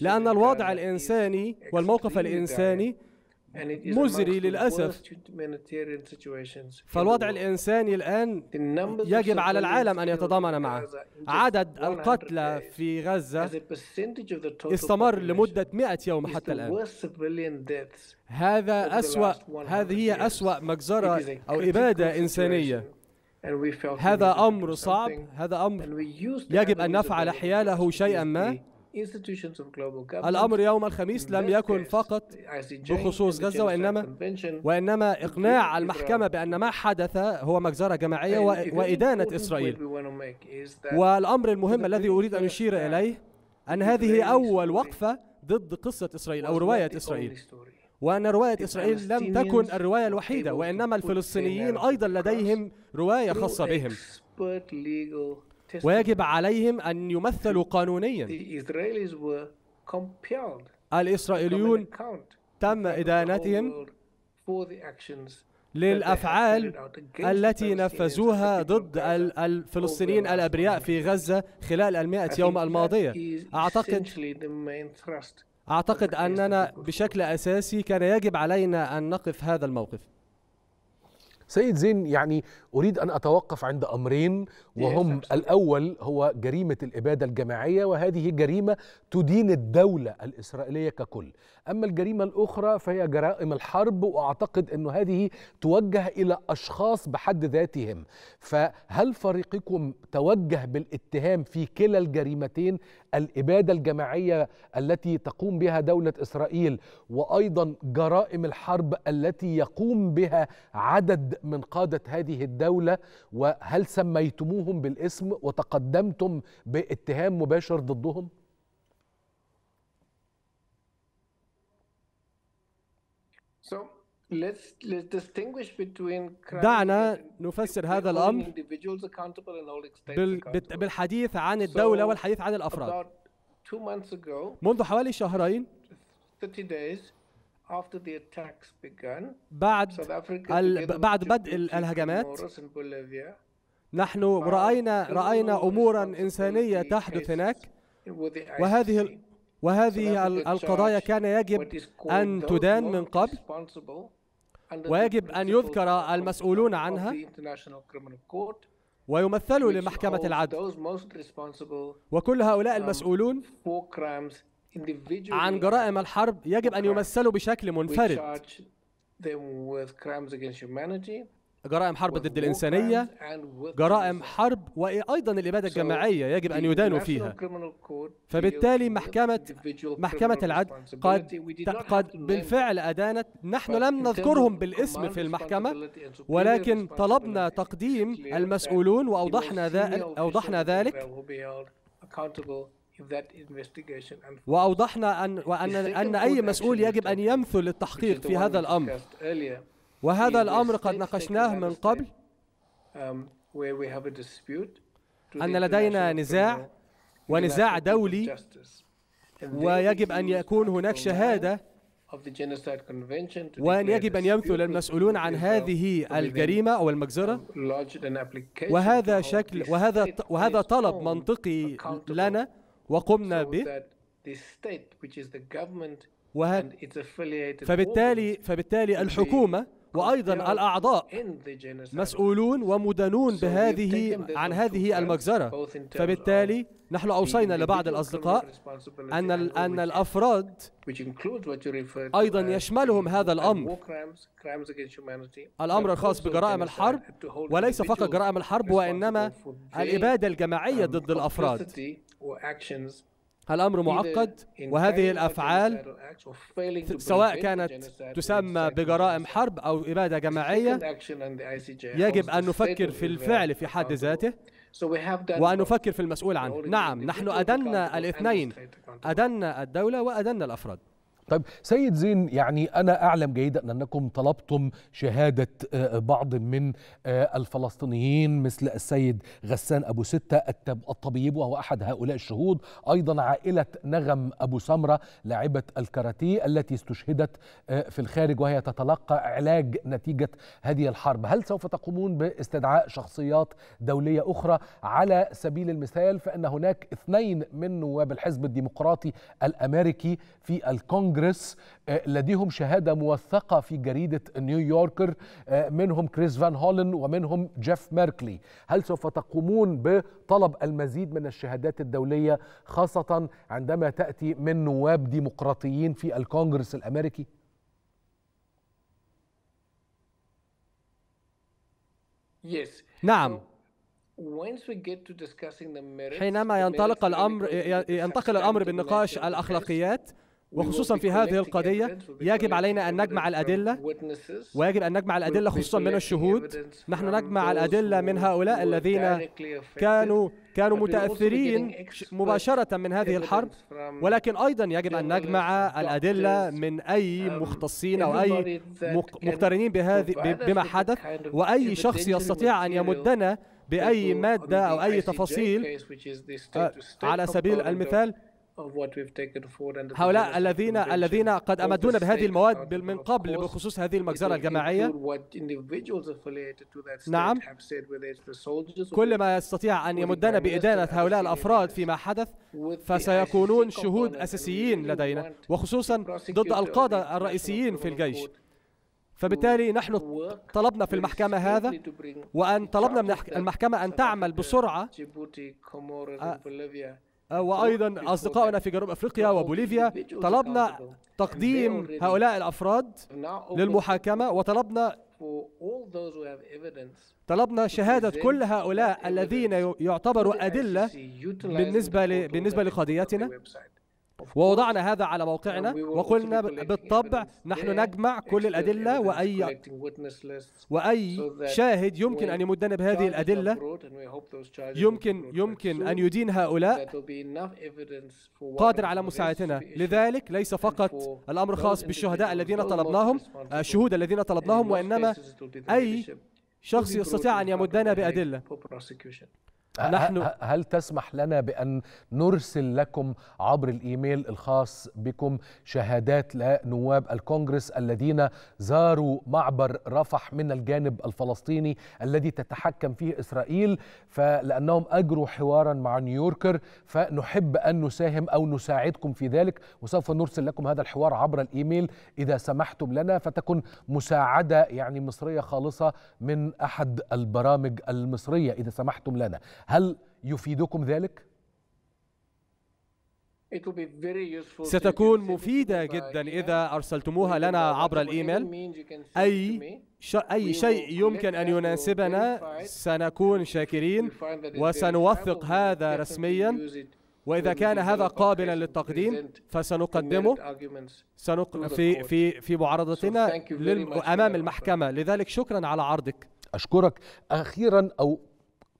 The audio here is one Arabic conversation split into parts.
لأن الوضع الإنساني والموقف الإنساني مزري للأسف. فالوضع الإنساني الآن يجب على العالم أن يتضامن معه. عدد القتلى في غزة استمر لمدة 100 يوم حتى الآن. هذا أسوأ هذه هي أسوأ مجزرة أو إبادة إنسانية. هذا أمر صعب. هذا أمر يجب أن نفعل حياله شيئا ما. الأمر يوم الخميس لم يكن فقط بخصوص غزة وإنما وإنما إقناع المحكمة بأن ما حدث هو مجزرة جماعية وإدانة إسرائيل. والأمر المهم الذي أريد أن أشير إليه أن هذه أول وقفة ضد قصة إسرائيل أو رواية إسرائيل. وأن رواية إسرائيل لم تكن الرواية الوحيدة وإنما الفلسطينيين أيضا لديهم رواية خاصة بهم. ويجب عليهم أن يمثلوا قانونيا. الإسرائيليون تم إدانتهم للأفعال التي نفذوها ضد الفلسطينيين الأبرياء في غزة خلال المئة يوم الماضية. أعتقد أعتقد أننا بشكل أساسي كان يجب علينا أن نقف هذا الموقف. سيد زين يعني أريد أن أتوقف عند أمرين وهم الأول هو جريمة الإبادة الجماعية وهذه جريمة تدين الدولة الإسرائيلية ككل. أما الجريمة الأخرى فهي جرائم الحرب وأعتقد أن هذه توجه إلى أشخاص بحد ذاتهم. فهل فريقكم توجه بالاتهام في كلا الجريمتين الإبادة الجماعية التي تقوم بها دولة إسرائيل وأيضا جرائم الحرب التي يقوم بها عدد من قادة هذه الدولة وهل سميتموهم بالاسم وتقدمتم باتهام مباشر ضدهم؟ دعنا نفسر هذا الأمر بالحديث عن الدولة والحديث عن الأفراد منذ حوالي شهرين بعد بعد بدء الهجمات نحن رأينا رأينا أمورا إنسانية تحدث هناك. وهذه وهذه القضايا كان يجب أن تدان من قبل. ويجب أن يذكر المسؤولون عنها ويمثلوا لمحكمة العدل. وكل هؤلاء المسؤولون عن جرائم الحرب يجب أن يمثلوا بشكل منفرد. جرائم حرب ضد الإنسانية جرائم حرب وأيضا الإبادة الجماعية يجب أن يدانوا فيها. فبالتالي محكمة محكمة العدل قد قد بالفعل أدانت. نحن لم نذكرهم بالاسم في المحكمة ولكن طلبنا تقديم المسؤولون وأوضحنا ذلك أوضحنا ذلك وأوضحنا أن وأن أن أي مسؤول يجب أن يمثل للتحقيق في هذا الأمر. وهذا الأمر قد ناقشناه من قبل. أن لدينا نزاع ونزاع دولي ويجب أن يكون هناك شهادة وأن يجب أن يمثل المسؤولون عن هذه الجريمة أو المجزرة. وهذا شكل وهذا وهذا طلب منطقي لنا وقمنا به. وهذا فبالتالي فبالتالي الحكومة وأيضا الأعضاء مسؤولون ومدانون بهذه عن هذه المجزرة. فبالتالي نحن أوصينا لبعض الأصدقاء أن أن الأفراد أيضا يشملهم هذا الأمر. الأمر الخاص بجرائم الحرب وليس فقط جرائم الحرب وإنما الإبادة الجماعية ضد الأفراد. الأمر معقد وهذه الأفعال سواء كانت تسمى بجرائم حرب أو إبادة جماعية يجب أن نفكر في الفعل في حد ذاته وأن نفكر في المسؤول عنه. نعم نحن أدنا الاثنين. أدنا الدولة وأدنا الأفراد. طيب سيد زين يعني أنا أعلم جيدا أنكم طلبتم شهادة آه، بعض من آه، الفلسطينيين مثل السيد غسان أبو ستة الطبيب وهو أحد هؤلاء الشهود. أيضا عائلة نغم أبو سمرة لاعبة الكاراتيه التي استشهدت آه، في الخارج وهي تتلقى علاج نتيجة هذه الحرب. هل سوف تقومون باستدعاء شخصيات دولية أخرى؟ على سبيل المثال فإن هناك اثنين من نواب الحزب الديمقراطي الأمريكي في الكونغرس الكونجرس آه، لديهم شهادة موثقة في جريدة نيويوركر آه، منهم كريس فان هولن ومنهم جيف ميركلي. هل سوف تقومون بطلب المزيد من الشهادات الدولية خاصة عندما تأتي من نواب ديمقراطيين في الكونجرس الأمريكي؟ نعم. حينما ينطلق الأمر ينتقل الأمر بالنقاش الأخلاقيات. وخصوصا في هذه القضية يجب علينا أن نجمع الأدلة. ويجب أن نجمع الأدلة خصوصا من الشهود. نحن نجمع الأدلة من هؤلاء الذين كانوا كانوا متأثرين مباشرة من هذه الحرب. ولكن أيضا يجب أن نجمع الأدلة من أي مختصين أو أي مقترنين بهذه بما حدث. وأي شخص يستطيع أن يمدنا بأي مادة أو أي تفاصيل آه، على سبيل المثال هؤلاء الذين الذين قد أمدونا بهذه المواد من قبل بخصوص هذه المجزرة الجماعية. نعم. كل ما يستطيع أن يمدنا بإدانة هؤلاء الأفراد فيما حدث فسيكونون شهود أساسيين لدينا وخصوصا ضد ألقادة الرئيسيين في الجيش. فبالتالي نحن طلبنا في المحكمة هذا وأن طلبنا من المحكمة أن تعمل بسرعة. آه، وأيضا أصدقائنا في جنوب أفريقيا وبوليفيا طلبنا تقديم هؤلاء الأفراد للمحاكمة وطلبنا طلبنا شهادة كل هؤلاء الذين يعتبروا أدلة بالنسبة بالنسبة لقضيتنا. ووضعنا هذا على موقعنا وقلنا بالطبع نحن نجمع كل الأدلة وأي وأي شاهد يمكن أن يمدنا بهذه الأدلة يمكن يمكن أن يدين هؤلاء قادر على مساعدتنا. لذلك ليس فقط الأمر خاص بالشهداء الذين طلبناهم الشهود الذين طلبناهم وإنما أي شخص يستطيع أن يمدنا بأدلة. نحن هل تسمح لنا بأن نرسل لكم عبر الإيميل الخاص بكم شهادات لنواب الكونغرس الذين زاروا معبر رفح من الجانب الفلسطيني الذي تتحكم فيه إسرائيل؟ فلأنهم أجروا حوارا مع نيويوركر فنحب أن نساهم أو نساعدكم في ذلك وسوف نرسل لكم هذا الحوار عبر الإيميل إذا سمحتم لنا فتكون مساعدة يعني مصرية خالصة من أحد البرامج المصرية إذا سمحتم لنا. هل يفيدكم ذلك؟ ستكون مفيدة جدا إذا أرسلتموها لنا عبر الإيميل. أي أي شيء يمكن أن يناسبنا سنكون شاكرين وسنوثق هذا رسميا. وإذا كان هذا قابلا للتقديم فسنقدمه. سنق... في في في معارضتنا أمام المحكمة. لذلك شكرا على عرضك. أشكرك. أخيرا أو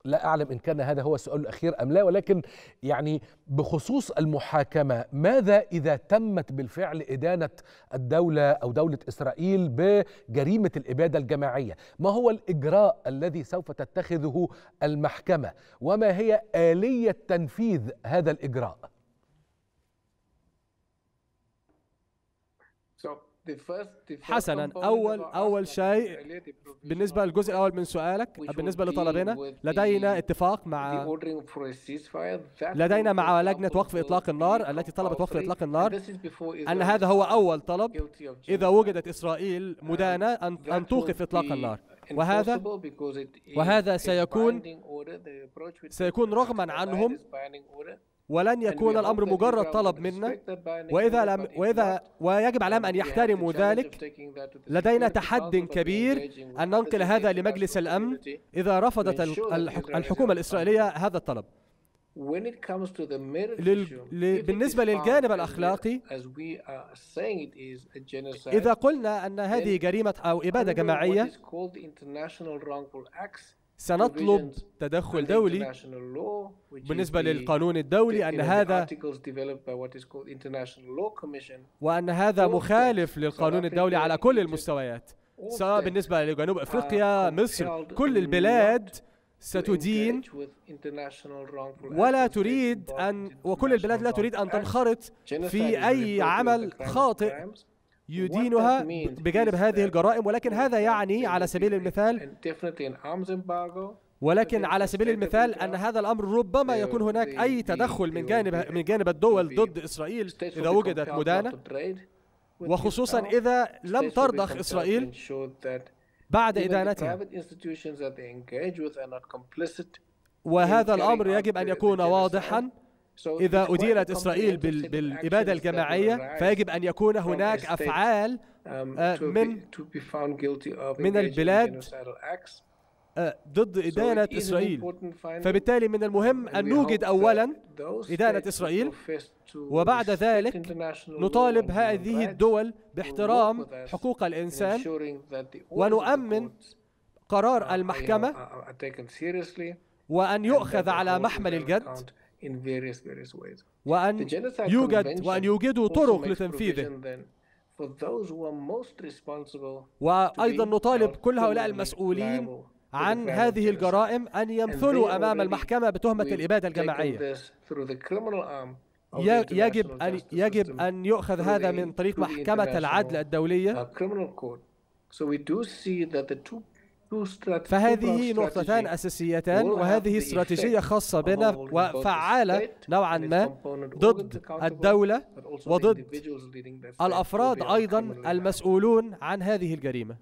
لا أعلم إن كان هذا هو السؤال الأخير أم لا ولكن يعني بخصوص المحاكمة ماذا إذا تمت بالفعل إدانة الدولة أو دولة إسرائيل بجريمة الإبادة الجماعية؟ ما هو الإجراء الذي سوف تتخذه المحكمة؟ وما هي آلية تنفيذ هذا الإجراء؟ حسنا اول أول شيء بالنسبة للجزء الأول من سؤالك بالنسبة لطلبنا لدينا اتفاق مع لدينا مع لجنة وقف إطلاق النار التي طلبت وقف إطلاق النار أن هذا هو أول طلب إذا وجدت إسرائيل مدانة ان أن توقف إطلاق النار. وهذا وهذا سيكون سيكون رغما عنهم ولن يكون الأمر مجرد طلب منا. وإذا لم وإذا ويجب عليهم أن يحترموا ذلك لدينا تحد كبير أن ننقل هذا لمجلس الأمن إذا رفضت الحكومة الإسرائيلية هذا الطلب. بالنسبة للجانب الأخلاقي إذا قلنا أن هذه جريمة أو إبادة جماعية سنطلب تدخل دولي بالنسبة للقانون الدولي أن هذا وأن هذا مخالف للقانون الدولي على كل المستويات. سواء بالنسبة لجنوب أفريقيا مصر كل البلاد ستدين ولا تريد أن وكل البلاد لا تريد أن تنخرط في أي عمل خاطئ. يدينها بجانب هذه الجرائم ولكن هذا يعني على سبيل المثال ولكن على سبيل المثال أن هذا الأمر ربما يكون هناك أي تدخل من جانب من جانب الدول ضد إسرائيل إذا وجدت مدانة. وخصوصا إذا لم ترضخ إسرائيل بعد إدانتها. وهذا الأمر يجب أن يكون واضحا. إذا أديرت إسرائيل بالإبادة الجماعية فيجب أن يكون هناك أفعال من من البلاد ضد إدانة إسرائيل. فبالتالي من المهم أن نوجد أولا إدانة إسرائيل وبعد ذلك نطالب هذه الدول باحترام حقوق الإنسان ونؤمن قرار المحكمة وأن يؤخذ على محمل الجد. وأن يوجد وأن يوجدوا طرق لتنفيذه وأيضا نطالب كل هؤلاء المسؤولين عن هذه الجرائم أن يمثلوا أمام المحكمة بتهمة الإبادة الجماعية يجب أن يجب أن يؤخذ هذا من طريق محكمة العدل الدولية فهذه نقطتان أساسيتان وهذه استراتيجية خاصة بنا وفعالة نوعا ما ضد الدولة وضد الأفراد أيضا المسؤولون عن هذه الجريمة.